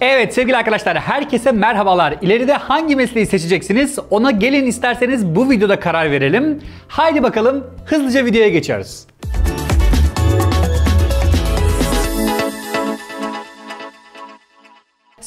Evet sevgili arkadaşlar herkese merhabalar. İleride hangi mesleği seçeceksiniz? Ona gelin isterseniz bu videoda karar verelim. Haydi bakalım hızlıca videoya geçiyoruz.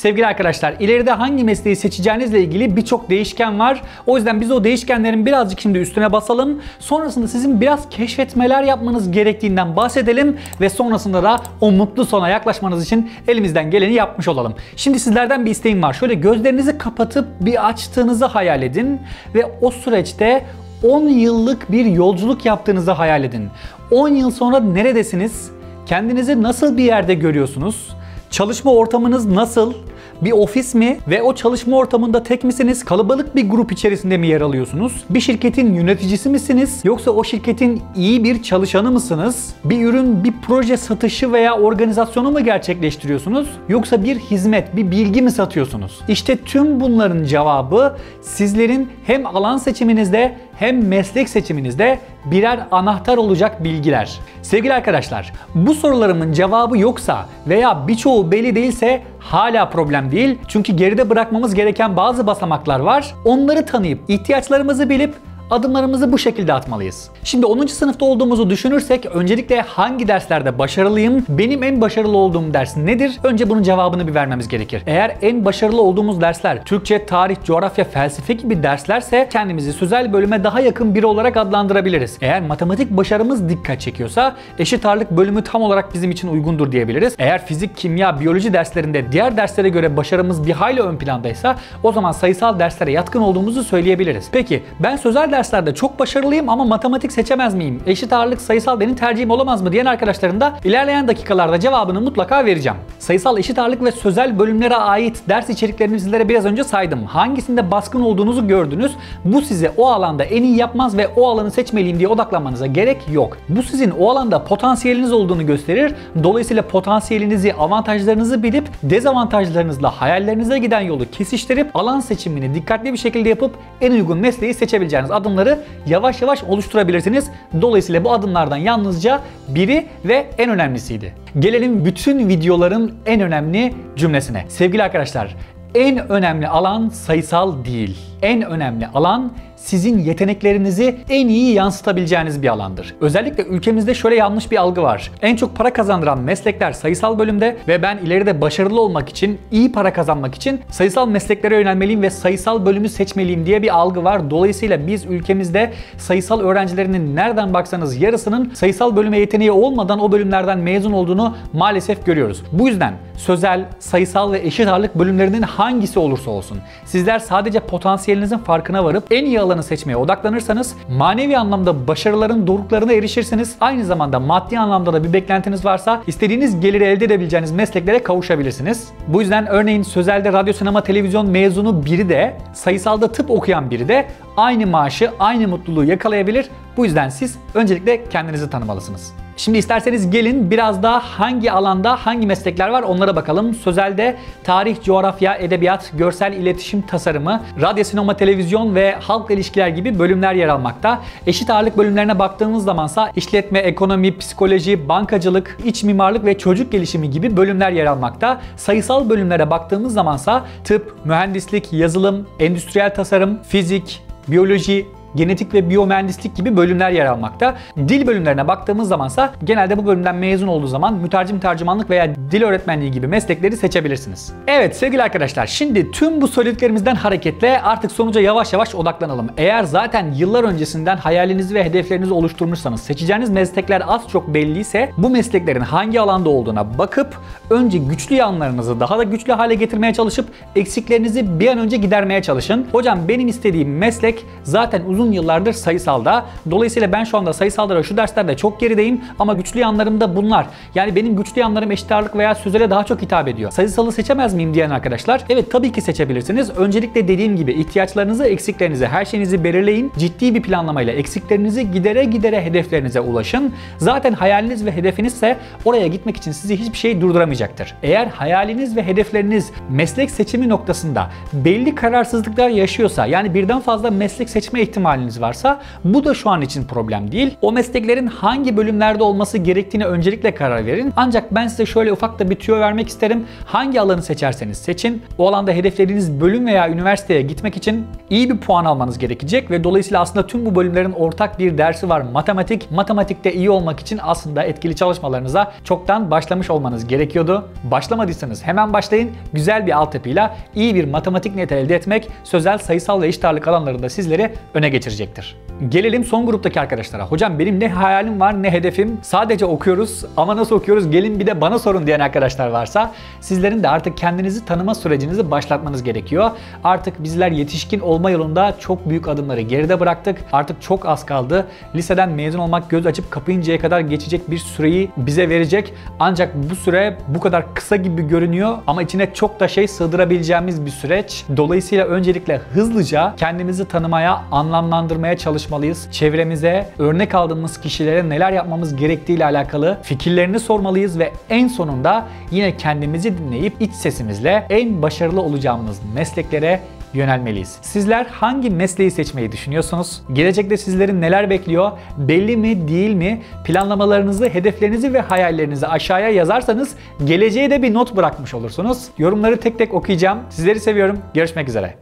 Sevgili arkadaşlar, ileride hangi mesleği seçeceğinizle ilgili birçok değişken var. O yüzden biz o değişkenlerin birazcık şimdi üstüne basalım. Sonrasında sizin biraz keşfetmeler yapmanız gerektiğinden bahsedelim ve sonrasında da o mutlu sona yaklaşmanız için elimizden geleni yapmış olalım. Şimdi sizlerden bir isteğim var. Şöyle gözlerinizi kapatıp bir açtığınızı hayal edin ve o süreçte 10 yıllık bir yolculuk yaptığınızı hayal edin. 10 yıl sonra neredesiniz? Kendinizi nasıl bir yerde görüyorsunuz? Çalışma ortamınız nasıl? Bir ofis mi? Ve o çalışma ortamında tek misiniz? Kalabalık bir grup içerisinde mi yer alıyorsunuz? Bir şirketin yöneticisi misiniz? Yoksa o şirketin iyi bir çalışanı mısınız? Bir ürün, bir proje satışı veya organizasyonu mu gerçekleştiriyorsunuz? Yoksa bir hizmet, bir bilgi mi satıyorsunuz? İşte tüm bunların cevabı sizlerin hem alan seçiminizde hem meslek seçiminizde birer anahtar olacak bilgiler. Sevgili arkadaşlar, bu sorularımın cevabı yoksa veya birçoğu belli değilse hala problem değil. Çünkü geride bırakmamız gereken bazı basamaklar var. Onları tanıyıp ihtiyaçlarımızı bilip adımlarımızı bu şekilde atmalıyız. Şimdi 10. sınıfta olduğumuzu düşünürsek öncelikle hangi derslerde başarılıyım? Benim en başarılı olduğum ders nedir? Önce bunun cevabını bir vermemiz gerekir. Eğer en başarılı olduğumuz dersler Türkçe, tarih, coğrafya, felsefe gibi derslerse kendimizi sözel bölüme daha yakın biri olarak adlandırabiliriz. Eğer matematik başarımız dikkat çekiyorsa eşit ağırlık bölümü tam olarak bizim için uygundur diyebiliriz. Eğer fizik, kimya, biyoloji derslerinde diğer derslere göre başarımız bir hayli ön plandaysa o zaman sayısal derslere yatkın olduğumuzu söyleyebiliriz. Peki ben sözel ders derslerde çok başarılıyım ama matematik seçemez miyim? Eşit ağırlık sayısal benim tercihim olamaz mı diyen arkadaşların da ilerleyen dakikalarda cevabını mutlaka vereceğim. Sayısal eşit ağırlık ve sözel bölümlere ait ders içeriklerini sizlere biraz önce saydım. Hangisinde baskın olduğunuzu gördünüz. Bu size o alanda en iyi yapmaz ve o alanı seçmeliyim diye odaklanmanıza gerek yok. Bu sizin o alanda potansiyeliniz olduğunu gösterir. Dolayısıyla potansiyelinizi, avantajlarınızı bilip dezavantajlarınızla hayallerinize giden yolu kesiştirip alan seçimini dikkatli bir şekilde yapıp en uygun mesleği seçebileceğiniz adımları yavaş yavaş oluşturabilirsiniz. Dolayısıyla bu adımlardan yalnızca biri ve en önemlisiydi. Gelelim bütün videoların en önemli cümlesine. Sevgili arkadaşlar, en önemli alan sayısal değil. En önemli alan sizin yeteneklerinizi en iyi yansıtabileceğiniz bir alandır. Özellikle ülkemizde şöyle yanlış bir algı var. En çok para kazandıran meslekler sayısal bölümde ve ben ileride başarılı olmak için, iyi para kazanmak için sayısal mesleklere yönelmeliyim ve sayısal bölümü seçmeliyim diye bir algı var. Dolayısıyla biz ülkemizde sayısal öğrencilerinin nereden baksanız yarısının sayısal bölüme yeteneği olmadan o bölümlerden mezun olduğunu maalesef görüyoruz. Bu yüzden sözel, sayısal ve eşit ağırlık bölümlerinin hangisi olursa olsun sizler sadece potansiyelinizin farkına varıp en iyi alanı seçmeye odaklanırsanız manevi anlamda başarıların doruklarına erişirsiniz. Aynı zamanda maddi anlamda da bir beklentiniz varsa istediğiniz geliri elde edebileceğiniz mesleklere kavuşabilirsiniz. Bu yüzden örneğin sözelde radyo, sinema, televizyon mezunu biri de sayısalda tıp okuyan biri de aynı maaşı, aynı mutluluğu yakalayabilir. Bu yüzden siz öncelikle kendinizi tanımalısınız. Şimdi isterseniz gelin biraz daha hangi alanda hangi meslekler var onlara bakalım. Sözelde tarih, coğrafya, edebiyat, görsel iletişim tasarımı, radyo, sinema, televizyon ve halk ilişkiler gibi bölümler yer almakta. Eşit ağırlık bölümlerine baktığımız zamansa işletme, ekonomi, psikoloji, bankacılık, iç mimarlık ve çocuk gelişimi gibi bölümler yer almakta. Sayısal bölümlere baktığımız zamansa tıp, mühendislik, yazılım, endüstriyel tasarım, fizik, biyoloji, genetik ve biyomühendislik gibi bölümler yer almakta. Dil bölümlerine baktığımız zamansa genelde bu bölümden mezun olduğu zaman mütercim tercümanlık veya dil öğretmenliği gibi meslekleri seçebilirsiniz. Evet sevgili arkadaşlar şimdi tüm bu söylediklerimizden hareketle artık sonuca yavaş yavaş odaklanalım. Eğer zaten yıllar öncesinden hayalinizi ve hedeflerinizi oluşturmuşsanız seçeceğiniz meslekler az çok belliyse bu mesleklerin hangi alanda olduğuna bakıp önce güçlü yanlarınızı daha da güçlü hale getirmeye çalışıp eksiklerinizi bir an önce gidermeye çalışın. Hocam benim istediğim meslek zaten uzun uzun yıllardır sayısalda. Dolayısıyla ben şu anda sayısalda şu derslerde çok gerideyim ama güçlü yanlarım da bunlar. Yani benim güçlü yanlarım eşit ağırlık veya sözele daha çok hitap ediyor. Sayısalı seçemez miyim diyen arkadaşlar. Evet tabii ki seçebilirsiniz. Öncelikle dediğim gibi ihtiyaçlarınızı, eksiklerinizi, her şeyinizi belirleyin. Ciddi bir planlamayla eksiklerinizi gidere gidere hedeflerinize ulaşın. Zaten hayaliniz ve hedefinizse oraya gitmek için sizi hiçbir şey durduramayacaktır. Eğer hayaliniz ve hedefleriniz meslek seçimi noktasında belli kararsızlıklar yaşıyorsa yani birden fazla meslek seçme ihtimali haliniz varsa bu da şu an için problem değil. O mesleklerin hangi bölümlerde olması gerektiğini öncelikle karar verin. Ancak ben size şöyle ufak da bir tüyo vermek isterim. Hangi alanı seçerseniz seçin. O alanda hedeflediğiniz bölüm veya üniversiteye gitmek için iyi bir puan almanız gerekecek ve dolayısıyla aslında tüm bu bölümlerin ortak bir dersi var. Matematik. Matematikte iyi olmak için aslında etkili çalışmalarınıza çoktan başlamış olmanız gerekiyordu. Başlamadıysanız hemen başlayın. Güzel bir altyapıyla iyi bir matematik niyeti elde etmek sözel, sayısal ve eşit ağırlık alanlarında sizleri öne geçirecektir. Gelelim son gruptaki arkadaşlara. Hocam benim ne hayalim var ne hedefim. Sadece okuyoruz ama nasıl okuyoruz gelin bir de bana sorun diyen arkadaşlar varsa sizlerin de artık kendinizi tanıma sürecinizi başlatmanız gerekiyor. Artık bizler yetişkin olma yolunda çok büyük adımları geride bıraktık. Artık çok az kaldı. Liseden mezun olmak göz açıp kapayıncaya kadar geçecek bir süreyi bize verecek. Ancak bu süre bu kadar kısa gibi görünüyor ama içine çok da şey sığdırabileceğimiz bir süreç. Dolayısıyla öncelikle hızlıca kendimizi tanımaya, anlamlandırmaya çalışmalıyız. Çevremize, örnek aldığımız kişilere neler yapmamız gerektiği ile alakalı fikirlerini sormalıyız ve en sonunda yine kendimizi dinleyip iç sesimizle en başarılı olacağımız mesleklere yönelmeliyiz. Sizler hangi mesleği seçmeyi düşünüyorsunuz? Gelecekte sizlerin neler bekliyor? Belli mi, değil mi? Planlamalarınızı, hedeflerinizi ve hayallerinizi aşağıya yazarsanız geleceğe de bir not bırakmış olursunuz. Yorumları tek tek okuyacağım. Sizleri seviyorum. Görüşmek üzere.